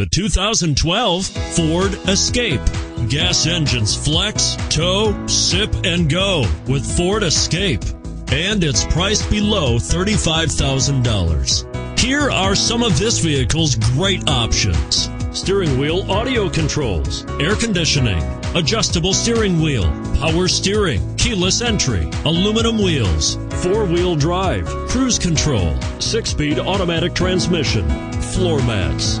The 2012 Ford Escape. Gas engines flex, tow, sip, and go with Ford Escape. And it's priced below $35,000. Here are some of this vehicle's great options. Steering wheel audio controls, air conditioning, adjustable steering wheel, power steering, keyless entry, aluminum wheels, four wheel drive, cruise control, six speed automatic transmission, floor mats.